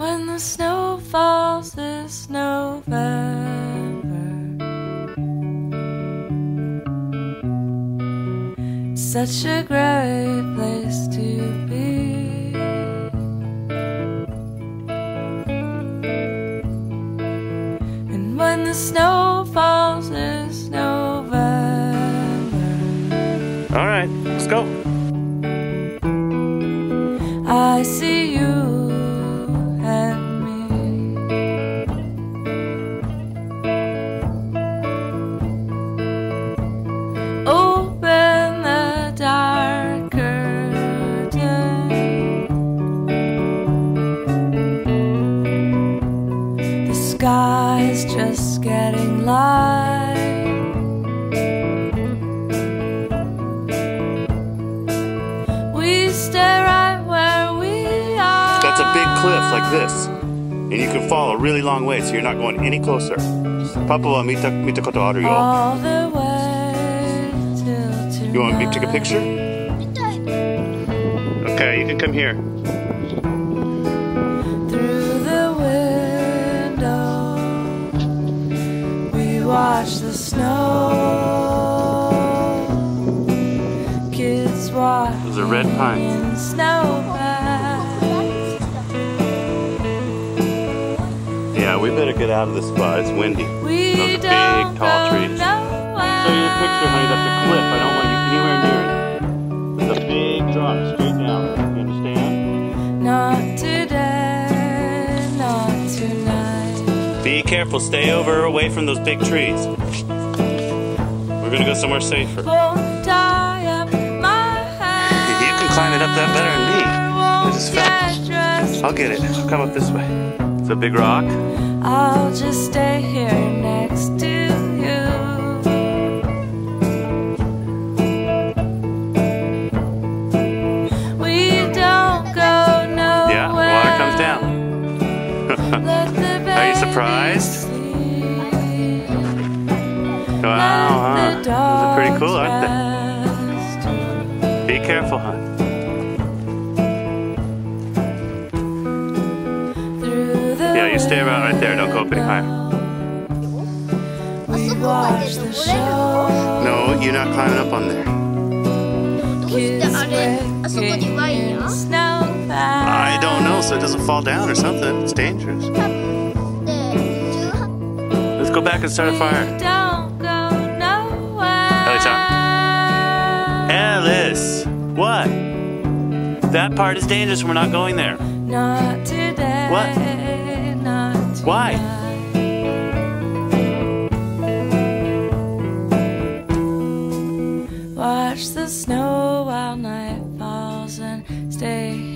When the snow falls this November, such a great place to be. And when the snow falls this November. All right, let's go. This. And you can fall a really long way, so you're not going any closer. Papa wa mita, mita koto aru yo. all the way till tonight. You want me to take a picture? Okay, you can come here. Through the window, we watch the snow. Kids watch Those are red pines. Yeah, we better get out of this spot. It's windy. We Those big, tall go trees. nowhere. Show you a picture, honey. That's a cliff. I don't want you anywhere near it. It's a big drop straight down. You understand? Not today, not tonight. Be careful. Stay over away from those big trees. We're gonna go somewhere safer. Won't tie up my hand. You can climb it up that better than me. I just fell. I'll get it. I'll come up this way. A big rock. I'll just stay here next to you. We don't go nowhere. Yeah, water comes down. The Are you surprised? Wow, huh? Those are pretty cool, aren't they? Be careful, hon. stay about right there. Don't go up any higher. No, you're not climbing up on there. I don't know, so it doesn't fall down or something. It's dangerous. Let's go back and start a fire. Ellis, what? That part is dangerous. We're not going there. Not today. What? Why? Watch the snow while night falls and stay